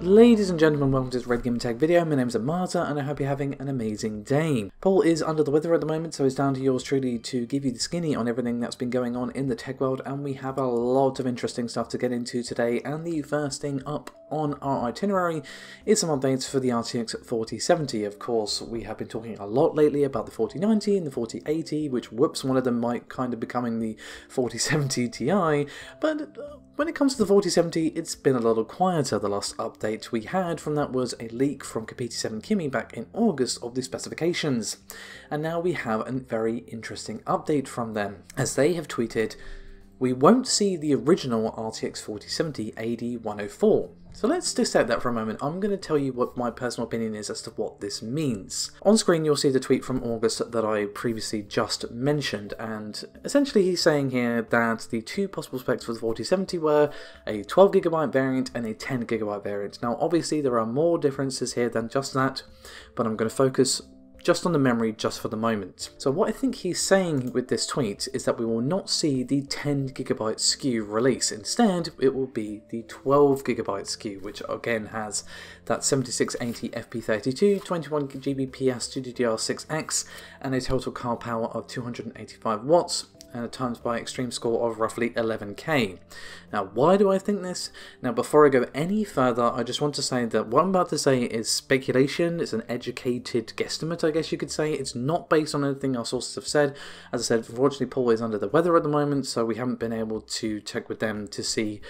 Ladies and gentlemen, welcome to this Red Gaming Tech video. My name is Marta and I hope you're having an amazing day. Paul is under the weather at the moment, so it's down to yours truly to give you the skinny on everything that's been going on in the tech world, and we have a lot of interesting stuff to get into today. And the first thing up on our itinerary is some updates for the RTX 4070. Of course, we have been talking a lot lately about the 4090 and the 4080, which whoops, one of them might kind of becoming the 4070 Ti, but uh, when it comes to the 4070, it's been a little quieter. The last update we had from that was a leak from Kopite7kimi back in August of the specifications. And now we have a very interesting update from them, as they have tweeted we won't see the original RTX 4070 AD104. So let's dissect that for a moment. I'm going to tell you what my personal opinion is as to what this means. On screen you'll see the tweet from August that I previously just mentioned and essentially he's saying here that the two possible specs for the 4070 were a 12GB variant and a 10GB variant. Now obviously there are more differences here than just that but I'm going to focus just on the memory just for the moment. So what I think he's saying with this tweet is that we will not see the 10GB SKU release. Instead, it will be the 12GB SKU, which again has that 7680 FP32, 21GB PS GDDR6X, and a total car power of 285 watts, uh, Time Spy Extreme score of roughly 11k. Now, why do I think this? Now, before I go any further, I just want to say that what I'm about to say is speculation, it's an educated guesstimate, I guess you could say. It's not based on anything our sources have said. As I said, unfortunately, Paul is under the weather at the moment, so we haven't been able to check with them to see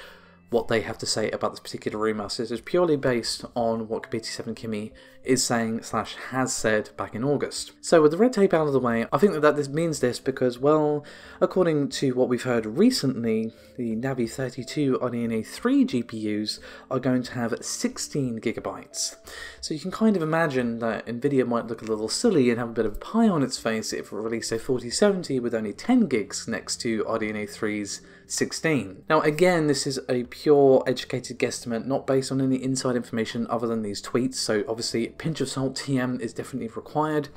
what they have to say about this particular remaster. is purely based on what Kopite7kimi is saying slash has said back in August. So with the red tape out of the way, I think that, this means this because, well, according to what we've heard recently, the Navi 32 RDNA 3 GPUs are going to have 16 gigabytes. So you can kind of imagine that Nvidia might look a little silly and have a bit of pie on its face if it released a 4070 with only 10 gigs next to RDNA 3's 16. Now again, this is a pure educated guesstimate, not based on any inside information other than these tweets, so obviously pinch of salt TM is definitely required,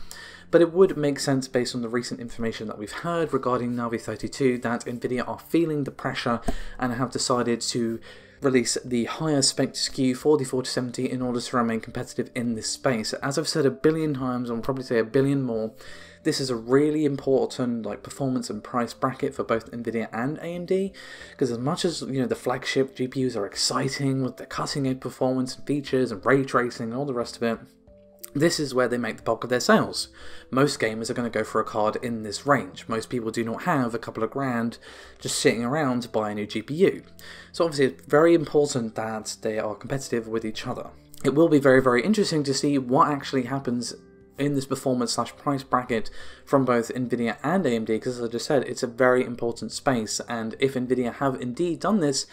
but it would make sense based on the recent information that we've heard regarding Navi 32 that Nvidia are feeling the pressure and have decided to release the higher spec SKU for the 4070 in order to remain competitive in this space. As I've said a billion times, I'll probably say a billion more, this is a really important like performance and price bracket for both Nvidia and AMD because as much as you know the flagship GPUs are exciting with their cutting edge performance and features and ray tracing and all the rest of it, this is where they make the bulk of their sales. Most gamers are going to go for a card in this range. Most people do not have a couple of grand just sitting around to buy a new GPU. So obviously it's very important that they are competitive with each other. It will be very, very interesting to see what actually happens in this performance slash price bracket from both Nvidia and AMD because as I just said it's a very important space and if Nvidia have indeed done this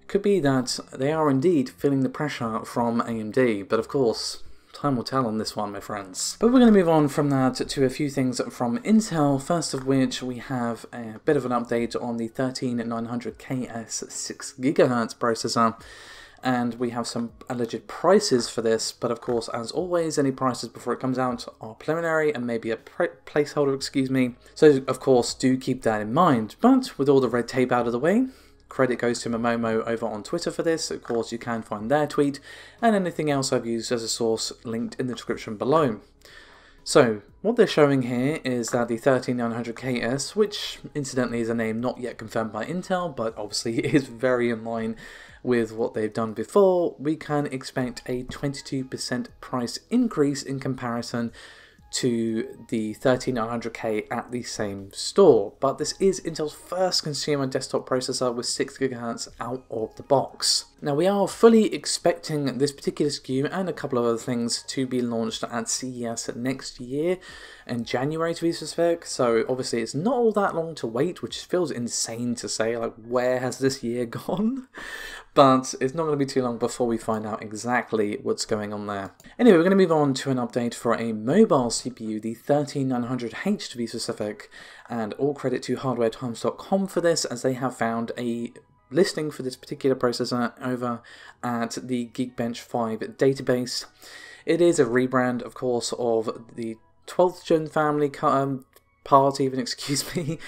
it could be that they are indeed feeling the pressure from AMD but of course time will tell on this one my friends. But we're going to move on from that to a few things from Intel first of which we have a bit of an update on the 13900KS 6GHz processor and we have some alleged prices for this, but of course, as always, any prices before it comes out are preliminary and maybe a placeholder, excuse me. So, of course, do keep that in mind. But with all the red tape out of the way, credit goes to Momomo over on Twitter for this. Of course, you can find their tweet and anything else I've used as a source linked in the description below. So, what they're showing here is that the 13900KS, which incidentally is a name not yet confirmed by Intel, but obviously is very in line with what they've done before, we can expect a 22% price increase in comparison to the 13900K at the same store. But this is Intel's first consumer desktop processor with 6GHz out of the box. Now we are fully expecting this particular SKU and a couple of other things to be launched at CES next year in January to be specific, so obviously it's not all that long to wait, which feels insane to say, like where has this year gone? But it's not going to be too long before we find out exactly what's going on there. Anyway, we're going to move on to an update for a mobile CPU, the 13900H to be specific, and all credit to hardwaretimes.com for this as they have found a listing for this particular processor over at the Geekbench 5 database. It is a rebrand, of course, of the 12th gen family um, part even, excuse me,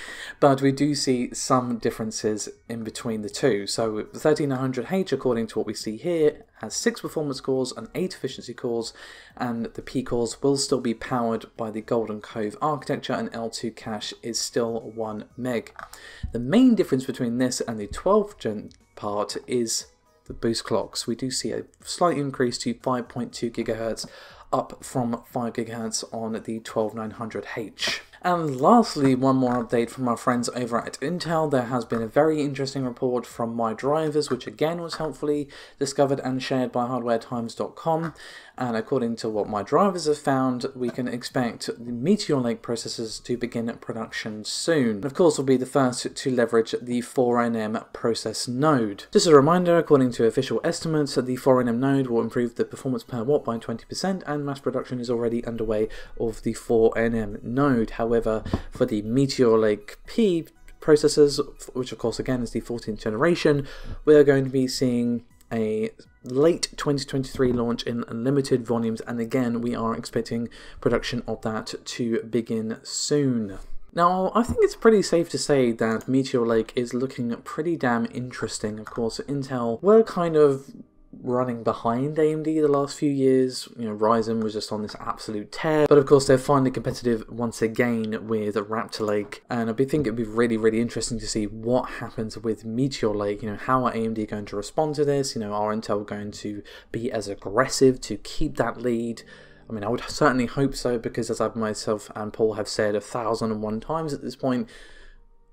but we do see some differences in between the two. So the 13900H, according to what we see here, has 6 performance cores and 8 efficiency cores, and the P cores will still be powered by the Golden Cove architecture, and L2 cache is still 1 meg. The main difference between this and the 12th gen part is the boost clocks. We do see a slight increase to 5.2 gigahertz up from 5 gigahertz on the 12900H. And lastly, one more update from our friends over at Intel. There has been a very interesting report from MyDrivers, which again was helpfully discovered and shared by HardwareTimes.com. And according to what MyDrivers have found, we can expect the Meteor Lake processors to begin production soon. Of course, we'll be the first to leverage the 4nm process node. Just a reminder, according to official estimates, the 4nm node will improve the performance per watt by 20%, and mass production is already underway of the 4nm node. However, However, for the Meteor Lake P processors, which of course again is the 14th generation, we are going to be seeing a late 2023 launch in limited volumes and again we are expecting production of that to begin soon. Now, I think it's pretty safe to say that Meteor Lake is looking pretty damn interesting. Of course, Intel were kind of running behind AMD the last few years. You know, Ryzen was just on this absolute tear, but of course they're finally competitive once again with Raptor Lake, and I think it'd be really, really interesting to see what happens with Meteor Lake. You know, how are AMD going to respond to this? You know, are Intel going to be as aggressive to keep that lead? I mean, I would certainly hope so because, as I myself and Paul have said a thousand and one times at this point,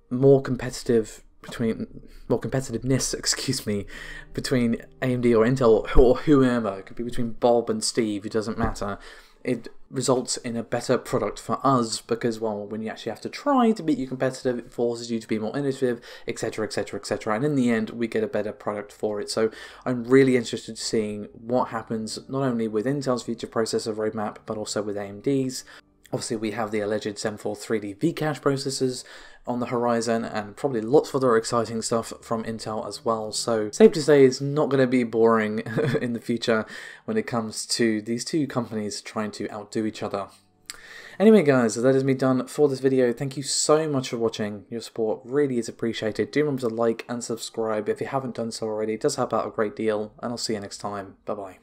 more competitive between more competitiveness, excuse me, between AMD or Intel or whoever. It could be between Bob and Steve. It doesn't matter. It results in a better product for us because, well, when you actually have to try to beat you competitive, it forces you to be more innovative, etc., etc., etc. And in the end, we get a better product for it. So I'm really interested in seeing what happens not only with Intel's future processor roadmap, but also with AMD's. Obviously, we have the alleged Zen 4 3D V-Cache processors on the horizon and probably lots of other exciting stuff from Intel as well. So safe to say it's not going to be boring in the future when it comes to these two companies trying to outdo each other. Anyway guys, that is me done for this video. Thank you so much for watching. Your support really is appreciated. Do remember to like and subscribe if you haven't done so already. It does help out a great deal and I'll see you next time. Bye bye.